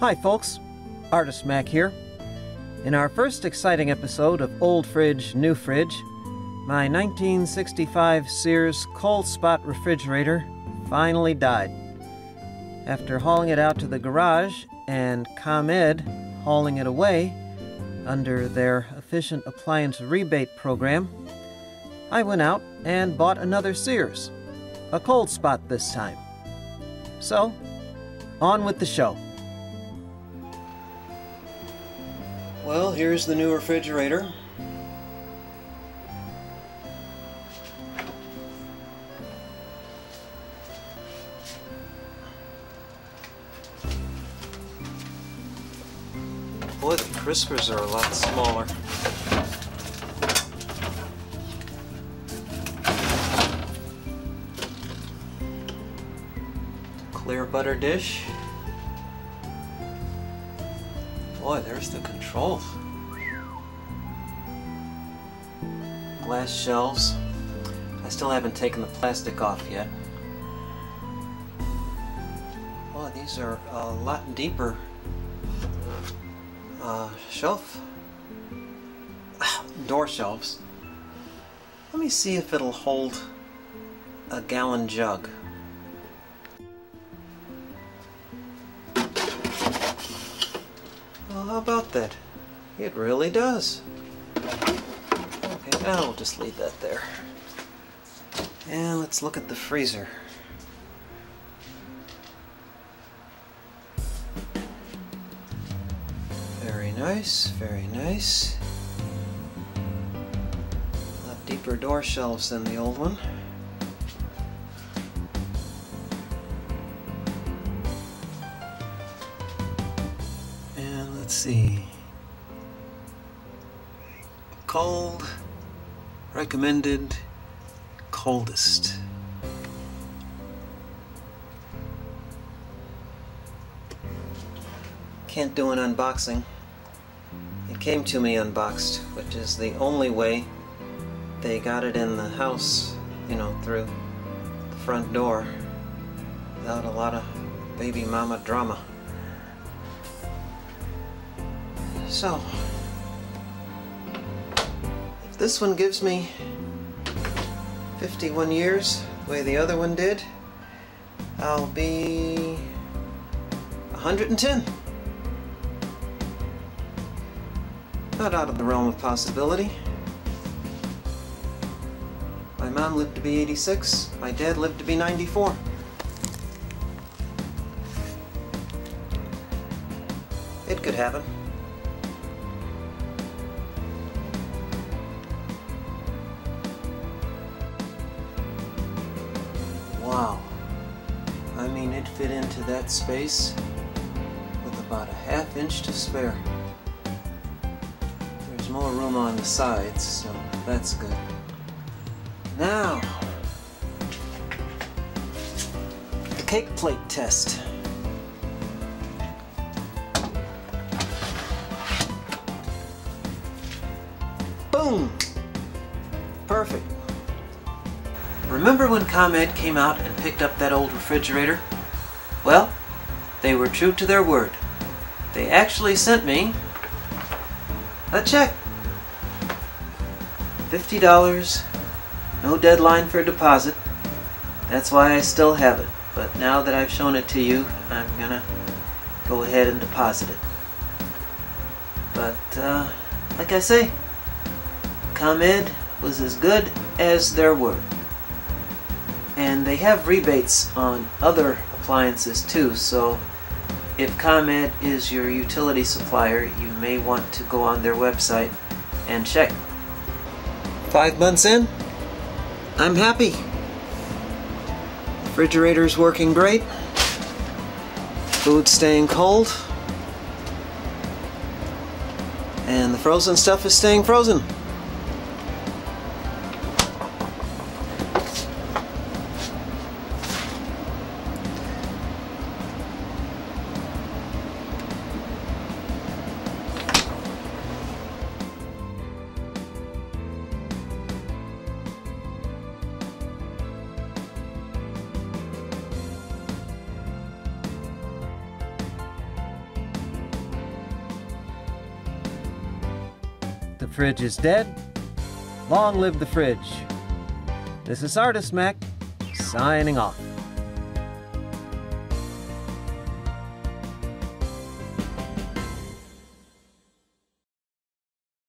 Hi, folks. Artist Mac here. In our first exciting episode of Old Fridge, New Fridge, my 1965 Sears Coldspot refrigerator finally died. After hauling it out to the garage and ComEd hauling it away under their efficient appliance rebate program, I went out and bought another Sears, a cold spot this time. So, on with the show. Well, here's the new refrigerator. Boy, the crispers are a lot smaller. Clear butter dish. Boy, there's the controls. Glass shelves. I still haven't taken the plastic off yet. Oh, these are a lot deeper uh, shelf. Door shelves. Let me see if it'll hold a gallon jug. How about that? It really does. Okay, now we'll just leave that there. And let's look at the freezer. Very nice, very nice. A lot deeper door shelves than the old one. Let's see. Cold, recommended, coldest. Can't do an unboxing. It came to me unboxed, which is the only way they got it in the house, you know, through the front door without a lot of baby mama drama. So, if this one gives me 51 years, the way the other one did, I'll be 110. Not out of the realm of possibility. My mom lived to be 86, my dad lived to be 94. It could happen. Wow. I mean, it fit into that space with about a half inch to spare. There's more room on the sides, so that's good. Now, the cake plate test. Boom! Remember when ComEd came out and picked up that old refrigerator? Well, they were true to their word. They actually sent me a check. $50, no deadline for a deposit. That's why I still have it. But now that I've shown it to you, I'm gonna go ahead and deposit it. But, uh, like I say, ComEd was as good as their word. And they have rebates on other appliances too, so if ComEd is your utility supplier, you may want to go on their website and check. Five months in, I'm happy. Refrigerator's working great. Food's staying cold. And the frozen stuff is staying frozen. The fridge is dead. Long live the fridge. This is Artist Mac, signing off.